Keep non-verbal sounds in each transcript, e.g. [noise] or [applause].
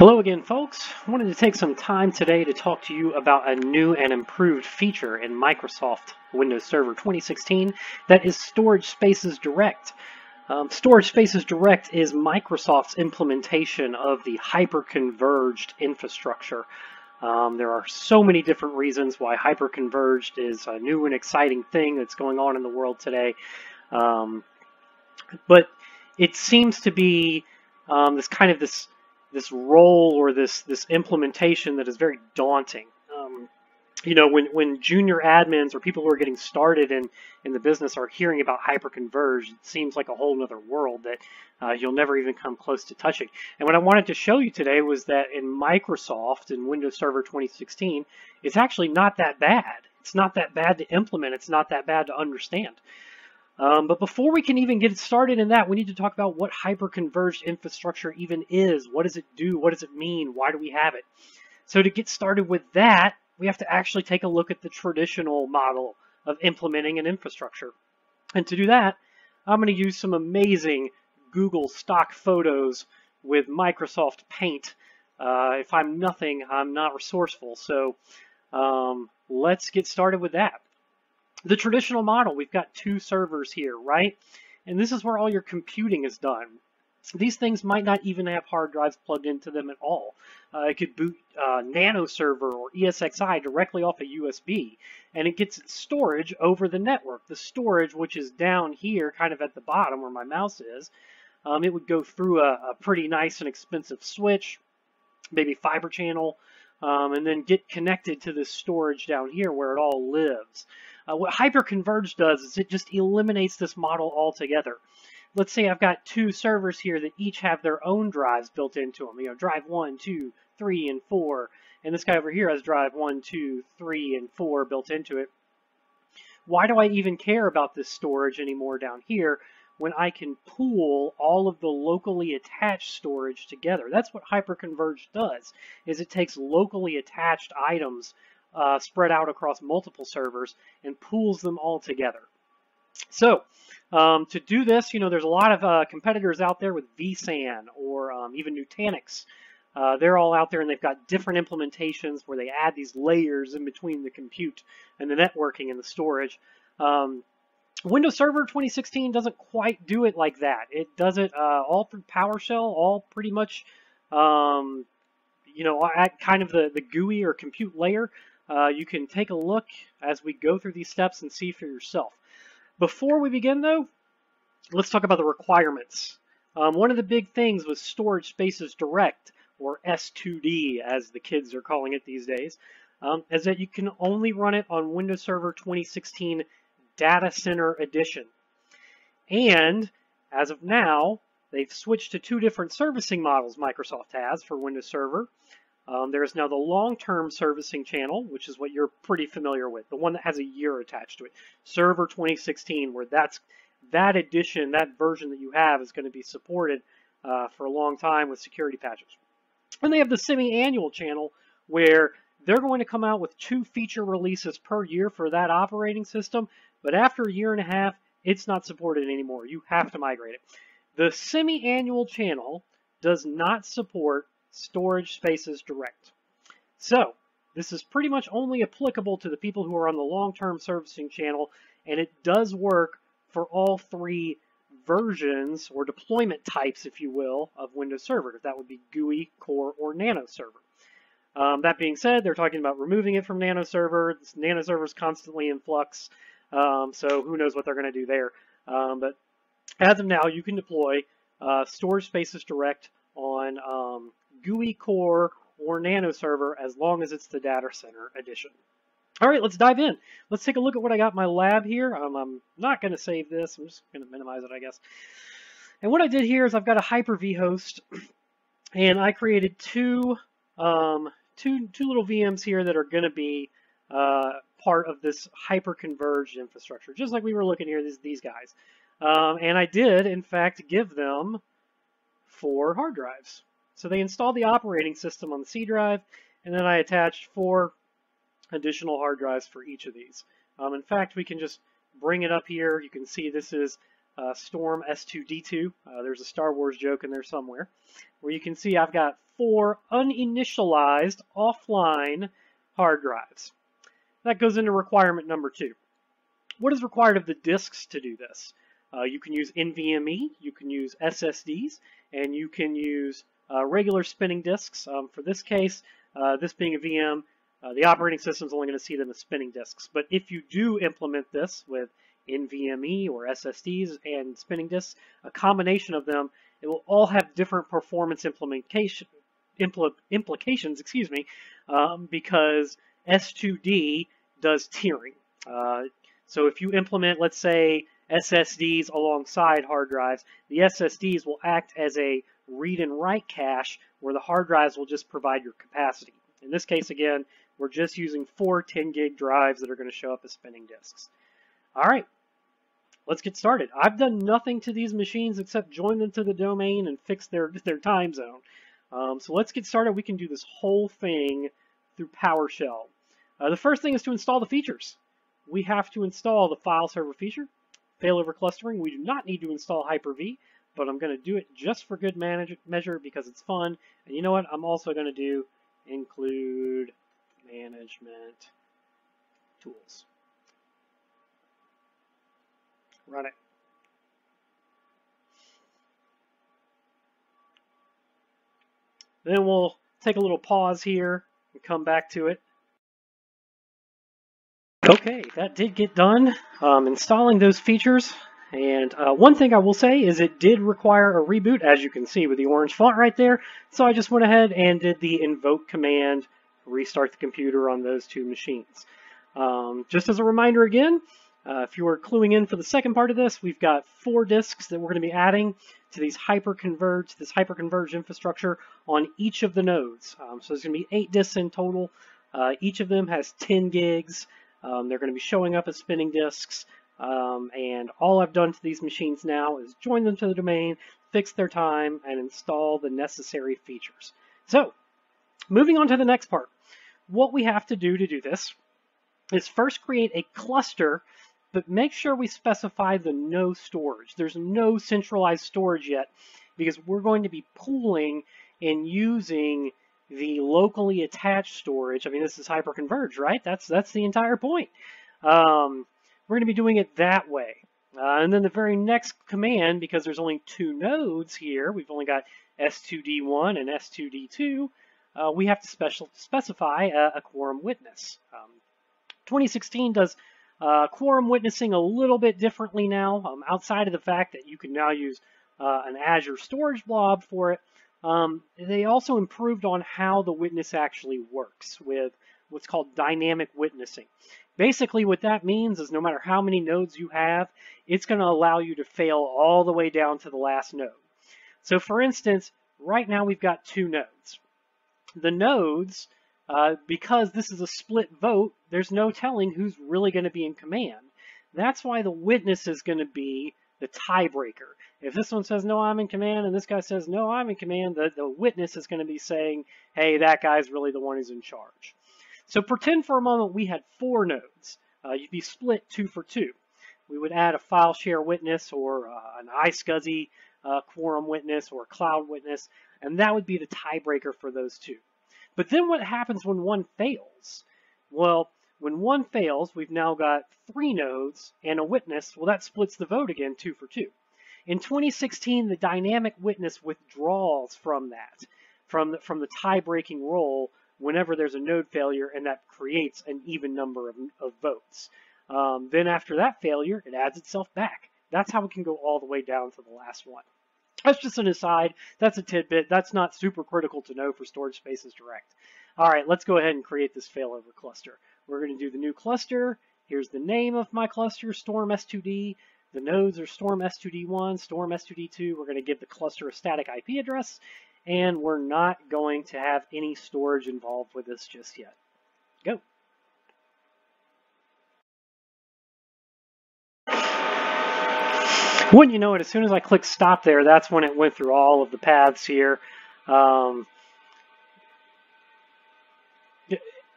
Hello again, folks. I wanted to take some time today to talk to you about a new and improved feature in Microsoft Windows Server 2016 that is Storage Spaces Direct. Um, Storage Spaces Direct is Microsoft's implementation of the hyper-converged infrastructure. Um, there are so many different reasons why hyper-converged is a new and exciting thing that's going on in the world today. Um, but it seems to be um, this kind of this this role or this this implementation that is very daunting. Um, you know, when when junior admins or people who are getting started in in the business are hearing about hyperconverged, it seems like a whole other world that uh, you'll never even come close to touching. And what I wanted to show you today was that in Microsoft in Windows Server 2016, it's actually not that bad. It's not that bad to implement. It's not that bad to understand. Um, but before we can even get started in that, we need to talk about what hyper-converged infrastructure even is. What does it do? What does it mean? Why do we have it? So to get started with that, we have to actually take a look at the traditional model of implementing an infrastructure. And to do that, I'm going to use some amazing Google stock photos with Microsoft Paint. Uh, if I'm nothing, I'm not resourceful. So um, let's get started with that the traditional model, we've got two servers here, right? And this is where all your computing is done. These things might not even have hard drives plugged into them at all. Uh, it could boot uh, Nano Server or ESXi directly off a USB, and it gets its storage over the network. The storage, which is down here, kind of at the bottom where my mouse is, um, it would go through a, a, pretty nice and expensive switch, maybe fiber channel, um, and then get connected to this storage down here where it all lives. Uh, what hyperconverged does is it just eliminates this model altogether. Let's say I've got two servers here that each have their own drives built into them. You know, drive one, two, three, and four. And this guy over here has drive one, two, three, and four built into it. Why do I even care about this storage anymore down here when I can pool all of the locally attached storage together? That's what hyperconverged does, is it takes locally attached items uh, spread out across multiple servers and pools them all together. So um, to do this, you know, there's a lot of uh, competitors out there with vSAN or um, even Nutanix. Uh, they're all out there and they've got different implementations where they add these layers in between the compute and the networking and the storage. Um, Windows Server 2016 doesn't quite do it like that. It does it uh, all through PowerShell, all pretty much, um, you know, at kind of the, the GUI or compute layer. Uh, you can take a look as we go through these steps and see for yourself. Before we begin though, let's talk about the requirements. Um, one of the big things with Storage Spaces Direct, or S2D as the kids are calling it these days, um, is that you can only run it on Windows Server 2016 Data Center Edition. And as of now, they've switched to two different servicing models Microsoft has for Windows Server. Um, there is now the long-term servicing channel, which is what you're pretty familiar with, the one that has a year attached to it. Server 2016, where that's that edition, that version that you have is going to be supported uh, for a long time with security patches. And they have the semi-annual channel, where they're going to come out with two feature releases per year for that operating system, but after a year and a half, it's not supported anymore. You have to migrate it. The semi-annual channel does not support storage spaces direct. So this is pretty much only applicable to the people who are on the long-term servicing channel, and it does work for all three versions or deployment types, if you will, of Windows Server. That would be GUI, Core, or Nano Server. Um, that being said, they're talking about removing it from Nano Server. This Nano Server is constantly in flux, um, so who knows what they're going to do there. Um, but as of now, you can deploy uh, Storage Spaces Direct on um, GUI core or nano server as long as it's the data center edition. All right, let's dive in. Let's take a look at what I got in my lab here. Um, I'm not going to save this. I'm just going to minimize it, I guess. And what I did here is I've got a Hyper-V host, [clears throat] and I created two, um, two, two little VMs here that are going to be uh, part of this hyper-converged infrastructure, just like we were looking here, these, these guys. Um, and I did, in fact, give them four hard drives. So they installed the operating system on the C drive, and then I attached four additional hard drives for each of these. Um, in fact, we can just bring it up here. You can see this is uh, Storm S2D2. Uh, there's a Star Wars joke in there somewhere, where you can see I've got four uninitialized offline hard drives. That goes into requirement number two. What is required of the disks to do this? Uh, you can use NVMe, you can use SSDs, and you can use uh, regular spinning disks. Um, for this case, uh, this being a VM, uh, the operating system is only going to see them as spinning disks. But if you do implement this with NVMe or SSDs and spinning disks, a combination of them, it will all have different performance implementation impl implications, excuse me, um, because S2D does tiering. Uh, so if you implement, let's say, SSDs alongside hard drives, the SSDs will act as a read and write cache where the hard drives will just provide your capacity. In this case, again, we're just using four 10 gig drives that are going to show up as spinning disks. All right, let's get started. I've done nothing to these machines except join them to the domain and fix their, [laughs] their time zone. Um, so let's get started. We can do this whole thing through PowerShell. Uh, the first thing is to install the features. We have to install the file server feature, failover clustering. We do not need to install Hyper-V, but I'm going to do it just for good measure because it's fun. And you know what? I'm also going to do include management tools. Run it. Then we'll take a little pause here and come back to it. Okay, that did get done. Um, installing those features. And uh, one thing I will say is it did require a reboot, as you can see with the orange font right there. So I just went ahead and did the invoke command, restart the computer on those two machines. Um, just as a reminder again, uh, if you are cluing in for the second part of this, we've got four disks that we're going to be adding to these hyperconverged, this hyperconverged infrastructure on each of the nodes. Um, so there's going to be eight disks in total. Uh, each of them has 10 gigs. Um, they're going to be showing up as spinning disks. Um, and all I've done to these machines now is join them to the domain, fix their time, and install the necessary features. So, moving on to the next part. What we have to do to do this is first create a cluster but make sure we specify the no storage. There's no centralized storage yet because we're going to be pooling and using the locally attached storage. I mean, this is hyperconverged, right? That's that's the entire point. Um, we're going to be doing it that way. Uh, and then the very next command, because there's only two nodes here, we've only got S2D1 and S2D2, uh, we have to special, specify a, a quorum witness. Um, 2016 does uh, quorum witnessing a little bit differently now, um, outside of the fact that you can now use uh, an Azure storage blob for it. Um, they also improved on how the witness actually works with what's called dynamic witnessing. Basically, what that means is no matter how many nodes you have, it's going to allow you to fail all the way down to the last node. So for instance, right now we've got two nodes. The nodes uh, because this is a split vote, there's no telling who's really going to be in command. That's why the witness is going to be the tiebreaker. If this one says, no, I'm in command, and this guy says, no, I'm in command, the, the witness is going to be saying, hey, that guy's really the one who's in charge. So pretend for a moment we had four nodes. Uh, you'd be split two for two. We would add a file share witness or uh, an iSCSI uh, quorum witness or a cloud witness, and that would be the tiebreaker for those two. But then what happens when one fails? Well, when one fails, we've now got three nodes and a witness. Well, that splits the vote again, two for two. In 2016, the dynamic witness withdraws from that, from the, from the tie-breaking role whenever there's a node failure, and that creates an even number of, of votes. Um, then after that failure, it adds itself back. That's how it can go all the way down to the last one. That's just an aside. That's a tidbit. That's not super critical to know for Storage Spaces Direct. All right, let's go ahead and create this failover cluster. We're going to do the new cluster. Here's the name of my cluster, Storm S2D. The nodes are Storm S2D1, Storm S2D2. We're going to give the cluster a static IP address, and we're not going to have any storage involved with this just yet. Go. Wouldn't you know it, as soon as I click stop there, that's when it went through all of the paths here. Um,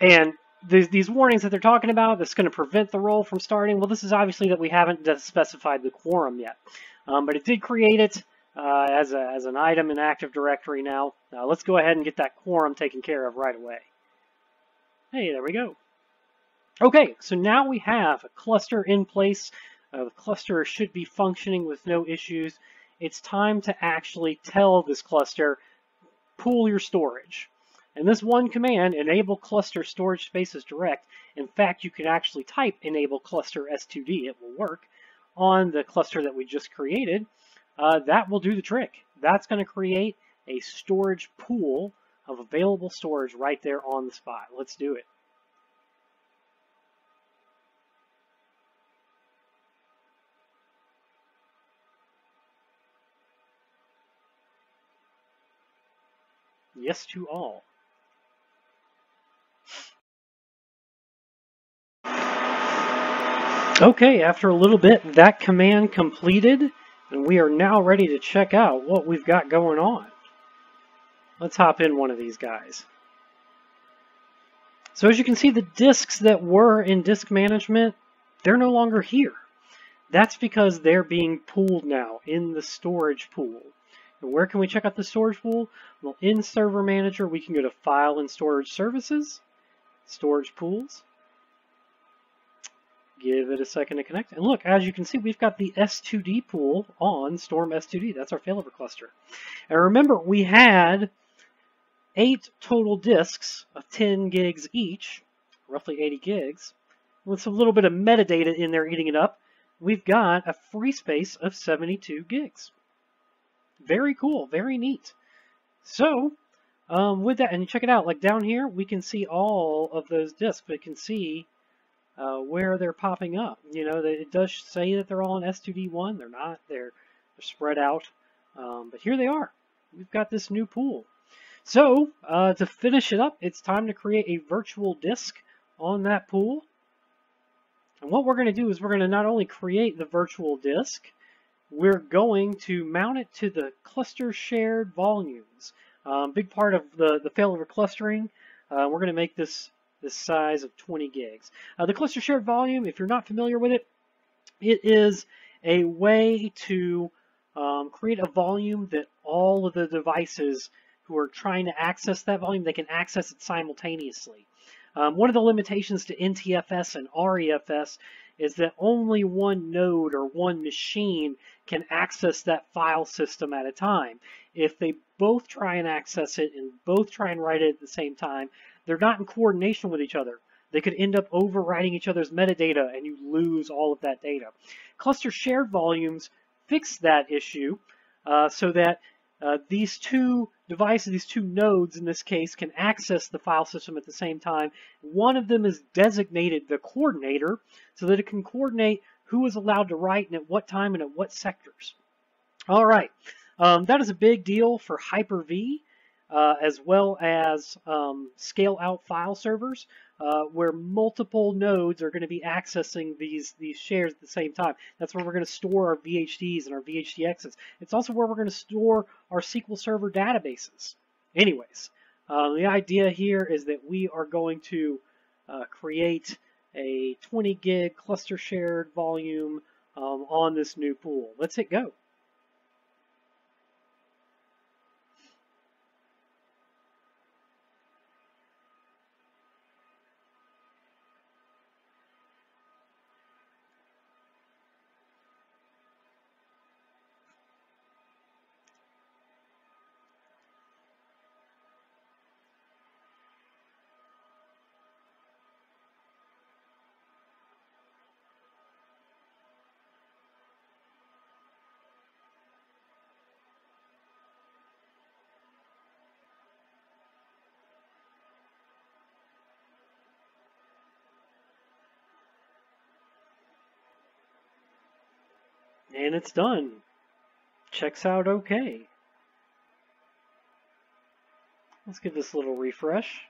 and these, these warnings that they're talking about that's going to prevent the role from starting, well, this is obviously that we haven't specified the quorum yet. Um, but it did create it uh, as, a, as an item in Active Directory now. Uh, let's go ahead and get that quorum taken care of right away. Hey, there we go. Okay, so now we have a cluster in place. Uh, the cluster should be functioning with no issues. It's time to actually tell this cluster, pool your storage. And this one command, enable cluster storage spaces direct, in fact, you can actually type enable cluster S2D, it will work, on the cluster that we just created. Uh, that will do the trick. That's going to create a storage pool of available storage right there on the spot. Let's do it. Yes to all. Okay, after a little bit, that command completed, and we are now ready to check out what we've got going on. Let's hop in one of these guys. So as you can see, the disks that were in disk management, they're no longer here. That's because they're being pooled now in the storage pool. And where can we check out the storage pool? Well, in Server Manager, we can go to File and Storage Services, Storage Pools, give it a second to connect. And look, as you can see, we've got the S2D pool on Storm S2D. That's our failover cluster. And remember, we had eight total disks of 10 gigs each, roughly 80 gigs, with a little bit of metadata in there eating it up. We've got a free space of 72 gigs. Very cool, very neat. So, um, with that, and check it out, like down here, we can see all of those disks. We can see uh, where they're popping up. You know, it does say that they're all in S2D1. They're not. They're, they're spread out. Um, but here they are. We've got this new pool. So, uh, to finish it up, it's time to create a virtual disk on that pool. And what we're going to do is we're going to not only create the virtual disk, we're going to mount it to the cluster shared volumes. Um, big part of the, the failover clustering, uh, we're going to make this this size of 20 gigs. Uh, the cluster shared volume, if you're not familiar with it, it is a way to um, create a volume that all of the devices who are trying to access that volume, they can access it simultaneously. Um, one of the limitations to NTFS and REFS is that only one node or one machine can access that file system at a time. If they both try and access it and both try and write it at the same time, they're not in coordination with each other. They could end up overwriting each other's metadata and you lose all of that data. Cluster shared volumes fix that issue uh, so that uh, these two devices, these two nodes in this case, can access the file system at the same time. One of them is designated the coordinator so that it can coordinate who is allowed to write and at what time and at what sectors. All right, um, that is a big deal for Hyper-V. Uh, as well as um, scale out file servers uh, where multiple nodes are going to be accessing these, these shares at the same time. That's where we're going to store our VHDs and our VHDXs. It's also where we're going to store our SQL Server databases. Anyways, uh, the idea here is that we are going to uh, create a 20 gig cluster shared volume um, on this new pool. Let's hit go. And it's done. Checks out okay. Let's give this a little refresh.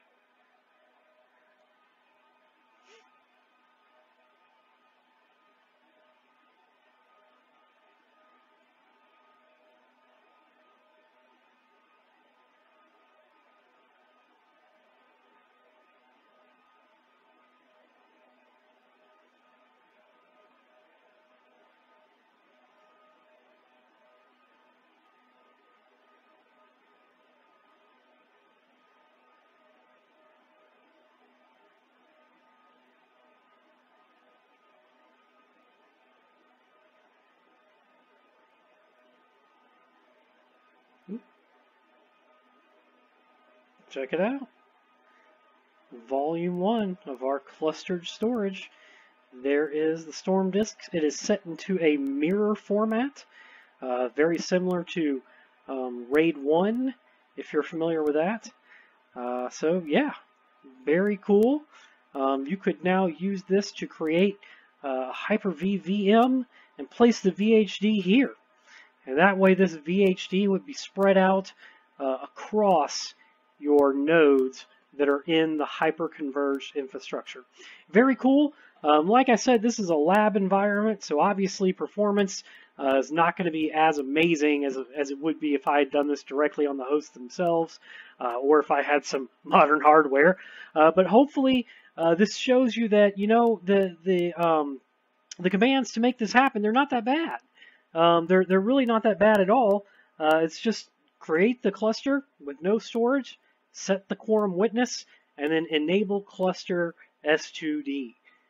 Check it out. Volume 1 of our clustered storage. There is the Storm Disk. It is set into a mirror format, uh, very similar to um, RAID 1, if you're familiar with that. Uh, so yeah, very cool. Um, you could now use this to create a Hyper-V VM and place the VHD here. And that way this VHD would be spread out uh, across your nodes that are in the hyper-converged infrastructure. Very cool. Um, like I said, this is a lab environment, so obviously performance uh, is not going to be as amazing as, as it would be if I had done this directly on the host themselves, uh, or if I had some [laughs] modern hardware. Uh, but hopefully, uh, this shows you that you know the the um, the commands to make this happen. They're not that bad. Um, they're they're really not that bad at all. Uh, it's just create the cluster with no storage, set the quorum witness, and then enable cluster S2D.